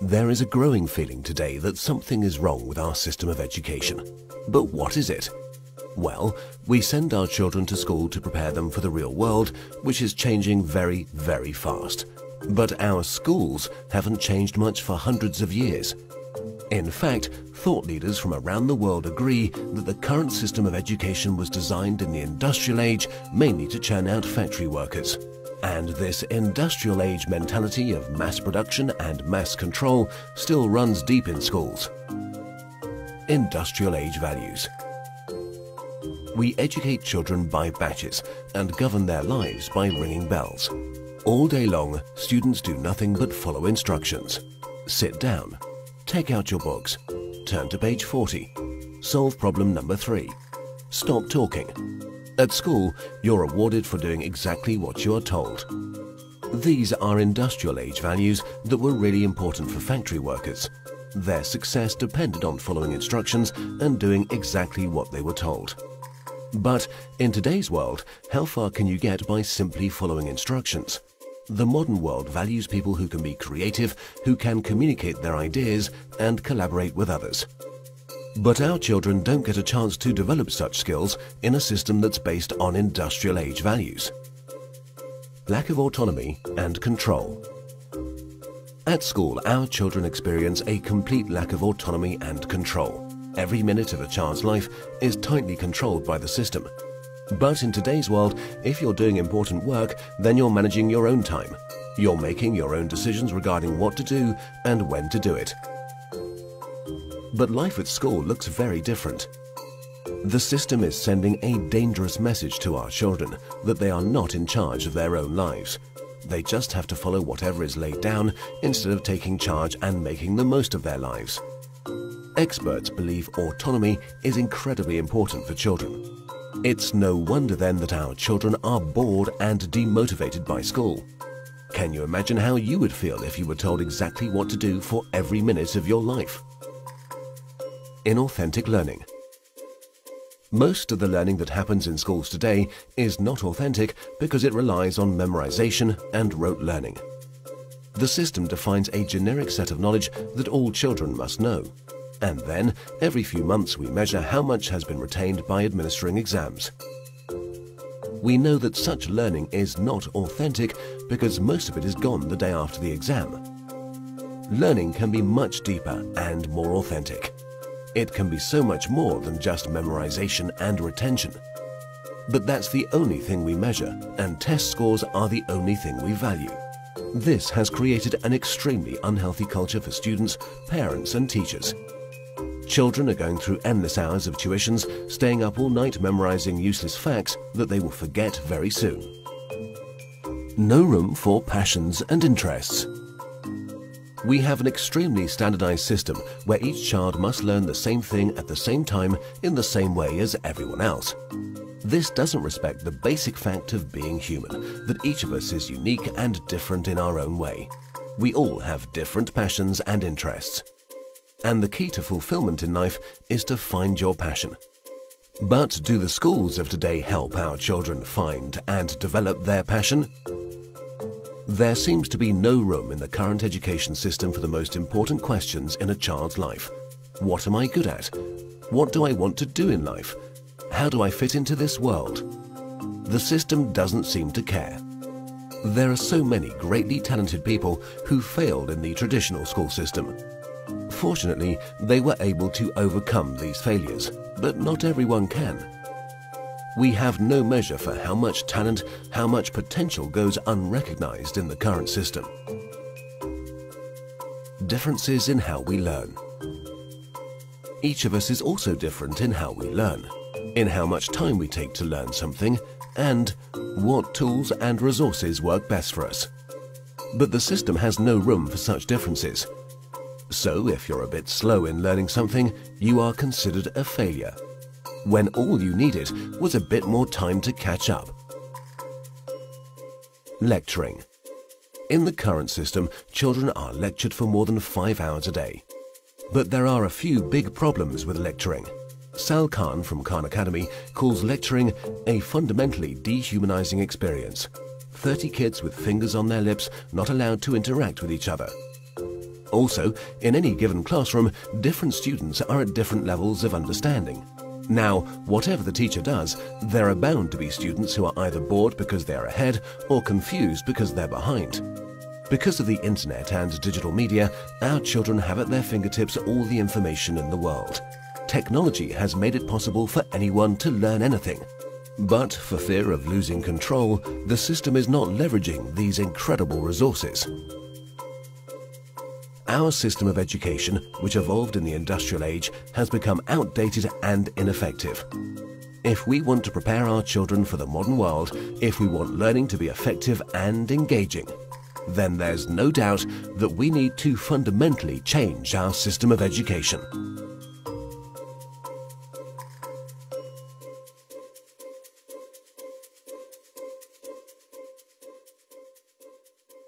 There is a growing feeling today that something is wrong with our system of education. But what is it? Well, we send our children to school to prepare them for the real world, which is changing very, very fast. But our schools haven't changed much for hundreds of years. In fact, thought leaders from around the world agree that the current system of education was designed in the industrial age mainly to churn out factory workers. And this industrial age mentality of mass production and mass control still runs deep in schools. Industrial age values. We educate children by batches and govern their lives by ringing bells. All day long, students do nothing but follow instructions. Sit down, take out your books, turn to page 40, solve problem number 3, stop talking, at school, you're rewarded for doing exactly what you are told. These are industrial age values that were really important for factory workers. Their success depended on following instructions and doing exactly what they were told. But in today's world, how far can you get by simply following instructions? The modern world values people who can be creative, who can communicate their ideas and collaborate with others. But our children don't get a chance to develop such skills in a system that's based on industrial age values. Lack of autonomy and control. At school, our children experience a complete lack of autonomy and control. Every minute of a child's life is tightly controlled by the system. But in today's world, if you're doing important work, then you're managing your own time. You're making your own decisions regarding what to do and when to do it. But life at school looks very different. The system is sending a dangerous message to our children that they are not in charge of their own lives. They just have to follow whatever is laid down instead of taking charge and making the most of their lives. Experts believe autonomy is incredibly important for children. It's no wonder then that our children are bored and demotivated by school. Can you imagine how you would feel if you were told exactly what to do for every minute of your life? Inauthentic learning. Most of the learning that happens in schools today is not authentic because it relies on memorization and rote learning. The system defines a generic set of knowledge that all children must know. And then, every few months we measure how much has been retained by administering exams. We know that such learning is not authentic because most of it is gone the day after the exam. Learning can be much deeper and more authentic. It can be so much more than just memorization and retention. But that's the only thing we measure, and test scores are the only thing we value. This has created an extremely unhealthy culture for students, parents and teachers. Children are going through endless hours of tuitions, staying up all night memorizing useless facts that they will forget very soon. No room for passions and interests. We have an extremely standardized system where each child must learn the same thing at the same time in the same way as everyone else. This doesn't respect the basic fact of being human, that each of us is unique and different in our own way. We all have different passions and interests. And the key to fulfillment in life is to find your passion. But do the schools of today help our children find and develop their passion? There seems to be no room in the current education system for the most important questions in a child's life. What am I good at? What do I want to do in life? How do I fit into this world? The system doesn't seem to care. There are so many greatly talented people who failed in the traditional school system. Fortunately, they were able to overcome these failures, but not everyone can. We have no measure for how much talent, how much potential goes unrecognized in the current system. Differences in how we learn. Each of us is also different in how we learn, in how much time we take to learn something, and what tools and resources work best for us. But the system has no room for such differences. So if you're a bit slow in learning something, you are considered a failure when all you needed was a bit more time to catch up. Lecturing. In the current system, children are lectured for more than five hours a day. But there are a few big problems with lecturing. Sal Khan from Khan Academy calls lecturing a fundamentally dehumanizing experience. 30 kids with fingers on their lips not allowed to interact with each other. Also, in any given classroom, different students are at different levels of understanding. Now, whatever the teacher does, there are bound to be students who are either bored because they're ahead or confused because they're behind. Because of the internet and digital media, our children have at their fingertips all the information in the world. Technology has made it possible for anyone to learn anything. But for fear of losing control, the system is not leveraging these incredible resources. Our system of education, which evolved in the industrial age, has become outdated and ineffective. If we want to prepare our children for the modern world, if we want learning to be effective and engaging, then there's no doubt that we need to fundamentally change our system of education.